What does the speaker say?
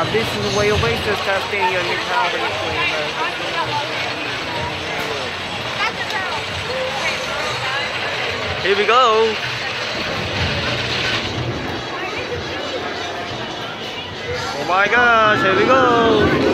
Uh, this is where your waist is testing your new power Here we go. Oh my gosh, here we go.